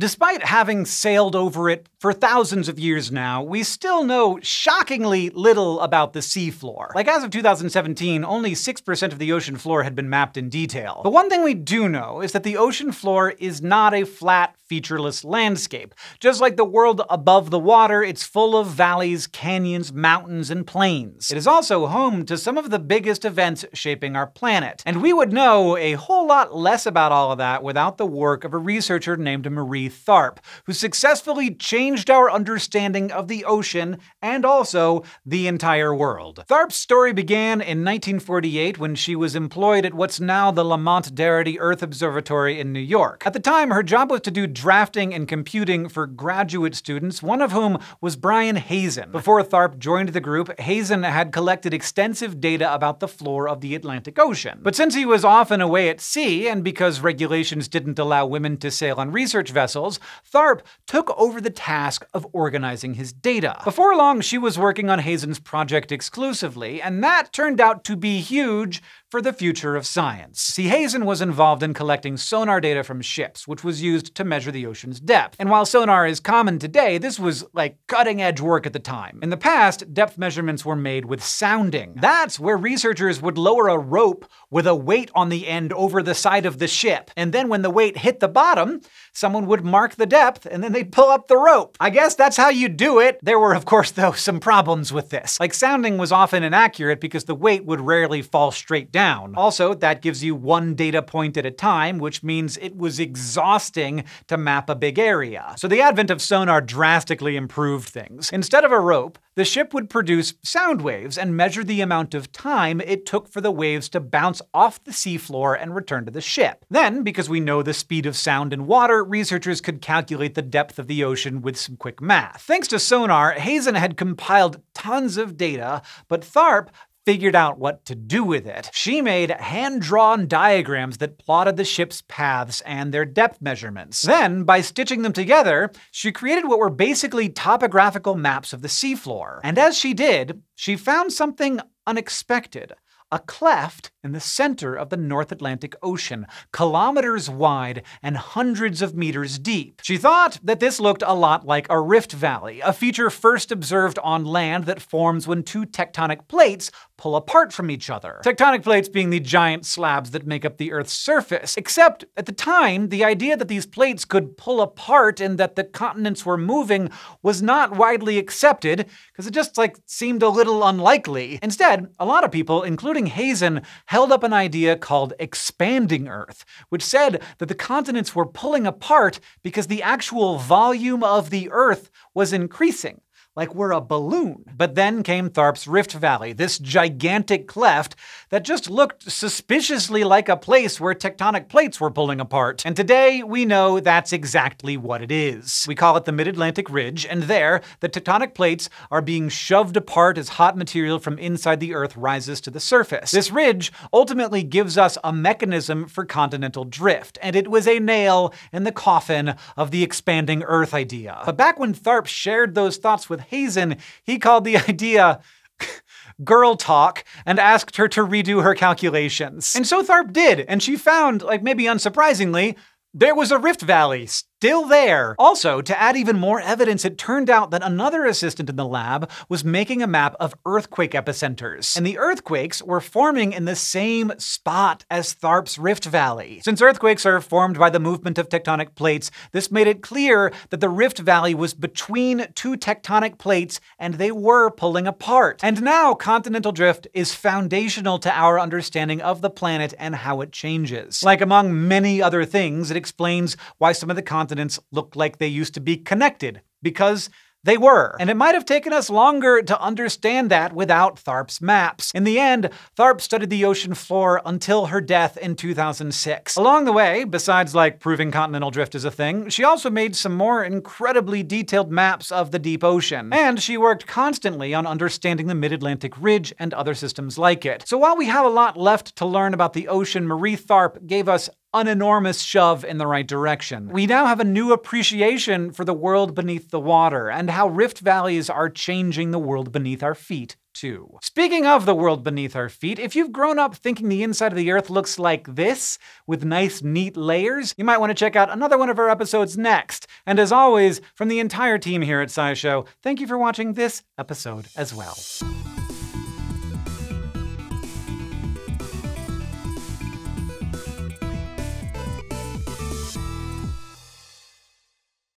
Despite having sailed over it for thousands of years now, we still know shockingly little about the seafloor. Like as of 2017, only 6% of the ocean floor had been mapped in detail. But one thing we do know is that the ocean floor is not a flat, featureless landscape. Just like the world above the water, it's full of valleys, canyons, mountains, and plains. It is also home to some of the biggest events shaping our planet. And we would know a whole lot less about all of that without the work of a researcher named Marie Tharp, who successfully changed our understanding of the ocean and also the entire world. Tharp's story began in 1948 when she was employed at what's now the Lamont Doherty Earth Observatory in New York. At the time, her job was to do drafting and computing for graduate students, one of whom was Brian Heezen. Before Tharp joined the group, Heezen had collected extensive data about the floor of the Atlantic Ocean. But since he was often away at sea, and because regulations didn't allow women to sail on research vessels, Tharp took over the task of organizing his data. Before long, she was working on Heezen's project exclusively, and that turned out to be huge for the future of science. See, Heezen was involved in collecting sonar data from ships, which was used to measure the ocean's depth. And while sonar is common today, this was like cutting edge work at the time. In the past, depth measurements were made with sounding. That's where researchers would lower a rope with a weight on the end over the side of the ship. And then when the weight hit the bottom, someone would mark the depth and then they'd pull up the rope. I guess that's how you do it. There were, of course, though, some problems with this. Like sounding was often inaccurate because the weight would rarely fall straight down down. Also, that gives you one data point at a time, which means it was exhausting to map a big area. So the advent of sonar drastically improved things. Instead of a rope, the ship would produce sound waves and measure the amount of time it took for the waves to bounce off the seafloor and return to the ship. Then, because we know the speed of sound in water, researchers could calculate the depth of the ocean with some quick math. Thanks to sonar, Heezen had compiled tons of data, but Tharp figured out what to do with it. She made hand-drawn diagrams that plotted the ship's paths and their depth measurements. Then, by stitching them together, she created what were basically topographical maps of the seafloor. And as she did, she found something unexpected a cleft in the center of the North Atlantic Ocean, kilometers wide and hundreds of meters deep. She thought that this looked a lot like a rift valley, a feature first observed on land that forms when two tectonic plates pull apart from each other. Tectonic plates being the giant slabs that make up the Earth's surface. Except, at the time, the idea that these plates could pull apart and that the continents were moving was not widely accepted, because it just, like, seemed a little unlikely. Instead, a lot of people, including Heezen, held up an idea called expanding Earth, which said that the continents were pulling apart because the actual volume of the Earth was increasing like we're a balloon. But then came Tharp's Rift Valley, this gigantic cleft that just looked suspiciously like a place where tectonic plates were pulling apart. And today, we know that's exactly what it is. We call it the Mid-Atlantic Ridge, and there, the tectonic plates are being shoved apart as hot material from inside the Earth rises to the surface. This ridge ultimately gives us a mechanism for continental drift, and it was a nail in the coffin of the expanding Earth idea. But back when Tharp shared those thoughts with Heezen, he called the idea girl talk and asked her to redo her calculations. And so Tharp did, and she found, like maybe unsurprisingly, there was a rift valley still there. Also, to add even more evidence, it turned out that another assistant in the lab was making a map of earthquake epicenters. And the earthquakes were forming in the same spot as Tharp's Rift Valley. Since earthquakes are formed by the movement of tectonic plates, this made it clear that the Rift Valley was between two tectonic plates and they were pulling apart. And now continental drift is foundational to our understanding of the planet and how it changes. Like among many other things, it explains why some of the continents continents look like they used to be connected, because they were. And it might have taken us longer to understand that without Tharp's maps. In the end, Tharp studied the ocean floor until her death in 2006. Along the way, besides like proving continental drift is a thing, she also made some more incredibly detailed maps of the deep ocean. And she worked constantly on understanding the Mid-Atlantic Ridge and other systems like it. So while we have a lot left to learn about the ocean, Marie Tharp gave us an enormous shove in the right direction. We now have a new appreciation for the world beneath the water and how rift valleys are changing the world beneath our feet too. Speaking of the world beneath our feet, if you've grown up thinking the inside of the Earth looks like this, with nice, neat layers, you might want to check out another one of our episodes next. And as always, from the entire team here at SciShow, thank you for watching this episode as well.